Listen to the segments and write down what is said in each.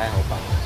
还好吧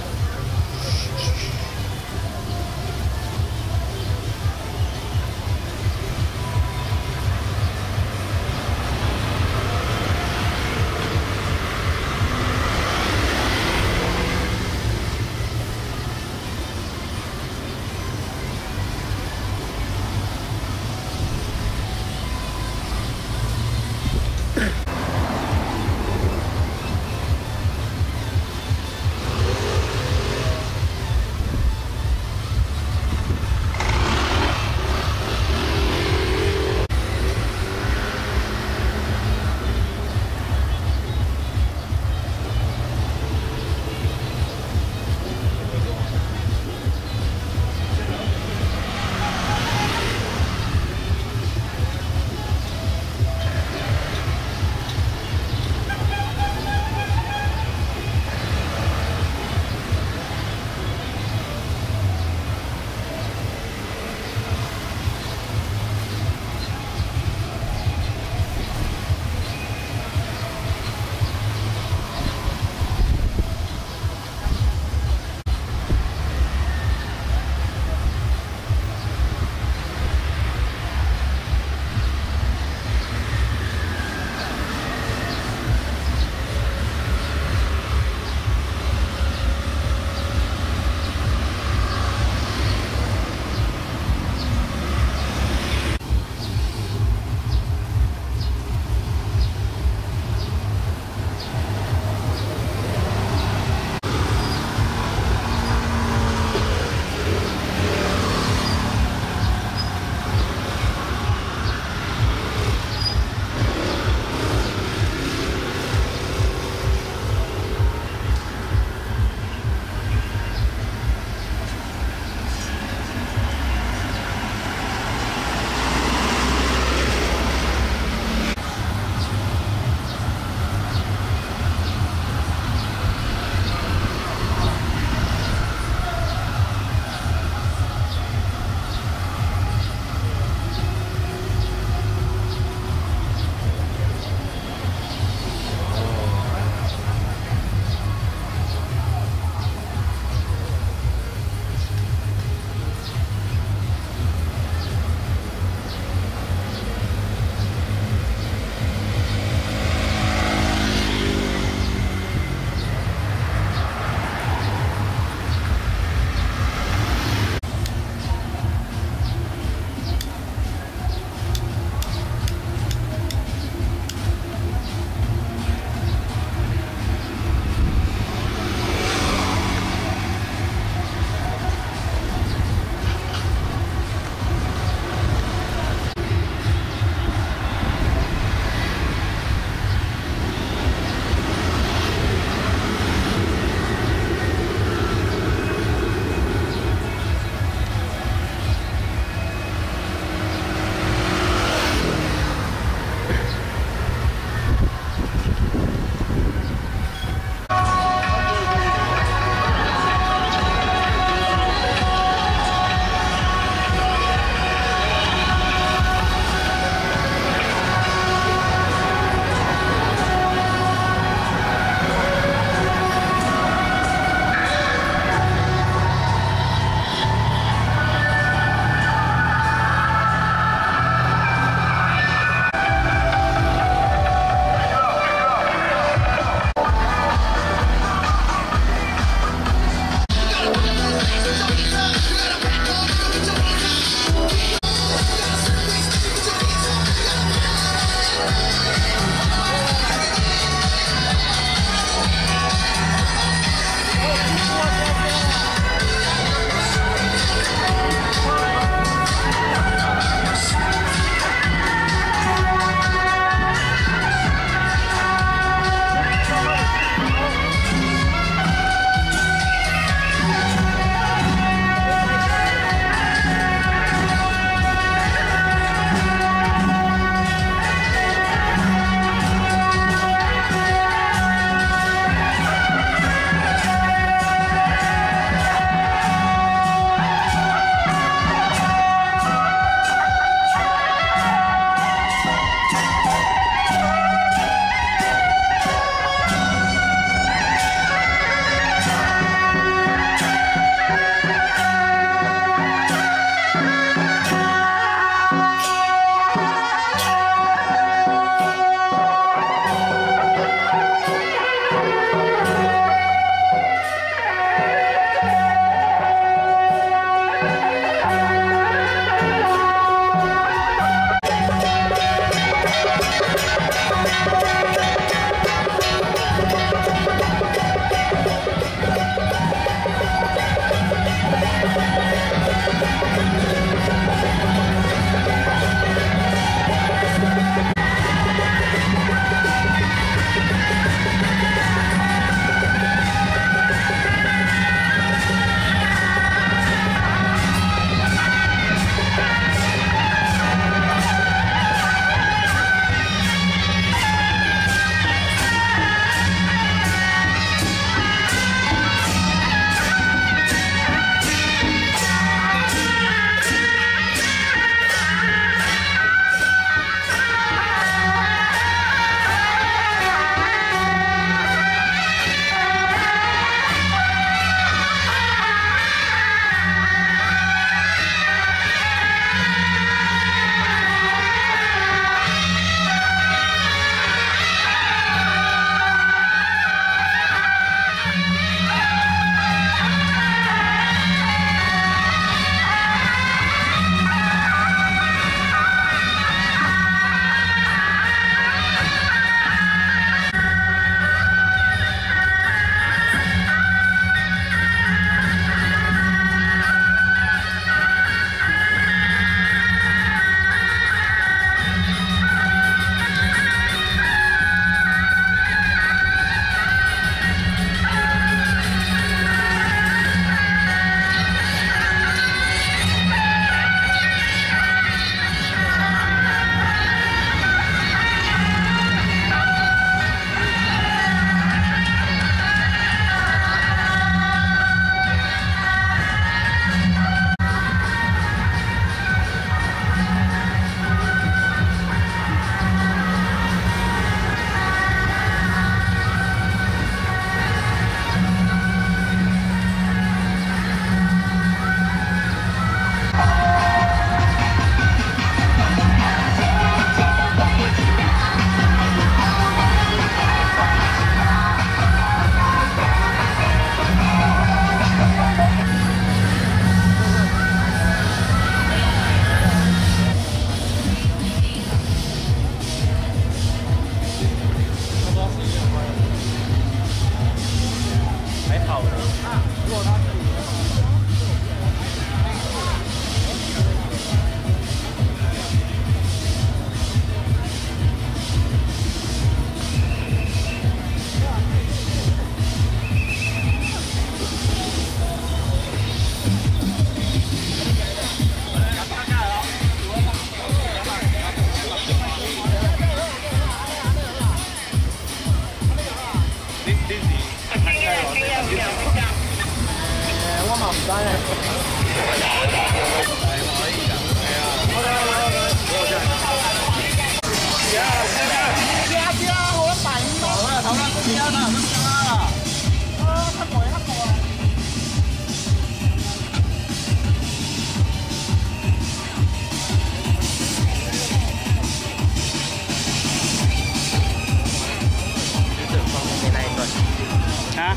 นะ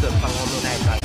เกิดความงมงายกัน